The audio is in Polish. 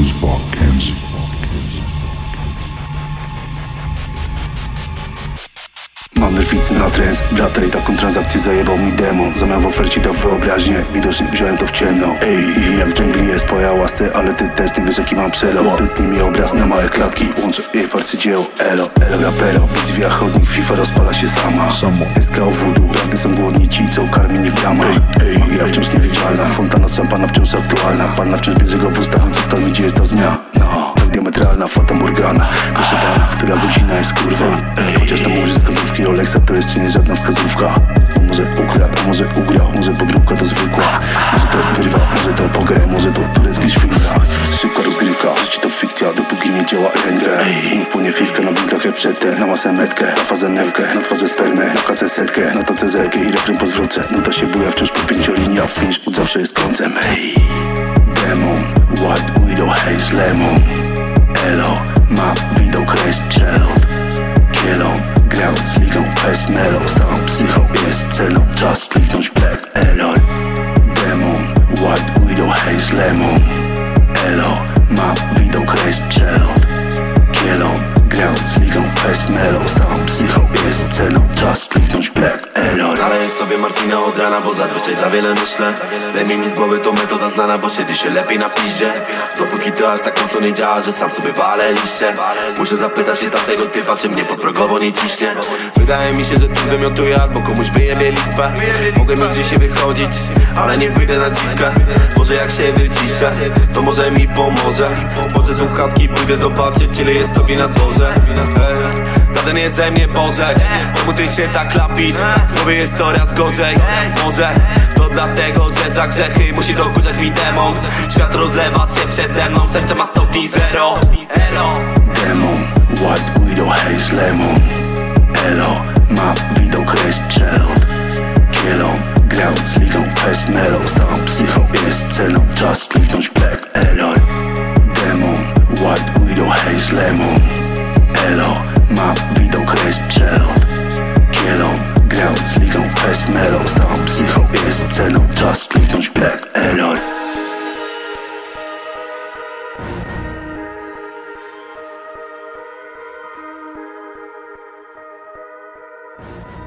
Mackenzie. Mam nerwicy na trens, brata i taką transakcję zajebał mi demo Zamiast w ofercie dał wyobraźnię, widocznie wziąłem to w ciemno. Ej, jak w dżungli jest poja łasty, ale ty też nie wiesz jaki mam przelot Tytnij mi obraz na małe klatki, łączę i arcydzieło Elo, elo, rapero, podziwia chodnik, FIFA rozpala się sama. Samo. Voodoo, prawdy są głodni ci, co karmi nie w bramach Ej, magia wciąż niewidzialna, fontana z szampana wciąż aktualna. Panna wciąż bierze go w ustach, Rolexa to jeszcze nie żadna wskazówka. Może ukradł, może ugrał, może podróbka to zwykła. Może to wyrwa, może to pogę, może to turecki świnka. Szybka rozgrywka, życie to fikcja, dopóki nie działa RNG Znów płynie fifkę na winklach jak przedtem Na masę metkę, na fazę newkę, na twarzy spermę Na kasę setkę, na tacę zerkę i refren po zwrocie Nuta się buja wciąż po pięciolinia, finish od zawsze jest końcem Hej, demon, white widow, haze lemon melo Sam psycho jest ceną, czas kliknąć black Elon Demon, white widow, haze lemon. Elo, ma widok jest przelot Kielon, grał z ligą fest melo Sam psycho jest ceną, czas kliknąć Sobie Martina od rana, bo zazwyczaj za wiele myślę. Lepiej mi z głowy to metoda znana, bo siedzi się lepiej na piździe. Dopóki to aż tak mocno nie działa, że sam sobie walę liście. Muszę zapytać się tamtego typa, czy mnie podprogowo nie ciśnie. Wydaje mi się, że tu wymiotuję albo komuś wyjebie listwę. Mogę już dzisiaj wychodzić, ale nie wyjdę na dziwkę. Może jak się wyciszę, to może mi pomoże. Może słuchawki pójdę zobaczyć, ile jest tobie na dworze Żaden jest ze mnie Bożek Czemu się tak klapisz? Tobie jest coraz gorzej. Może to dlatego, że za grzechy Musi dokuczać mi demon. Świat rozlewa się przede mną Serce ma stopni zero. Demon, white widow, haze lemon? Elo, ma widok jest przelot Kielon, grał z ligą fest melo Sam psycho jest ceną, czas kliknąć black you